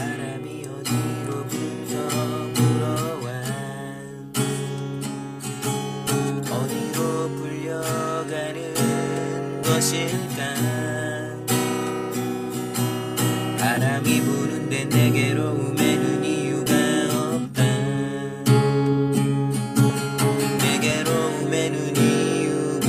바람이 어디로부터 불어와? 어디로 불려가는 것일까? 바람이 부는데 내게로 오매는 이유가 없다. 내게로 오매는 이유가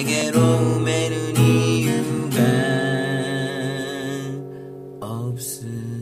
내게로 오매는 이유가 없음.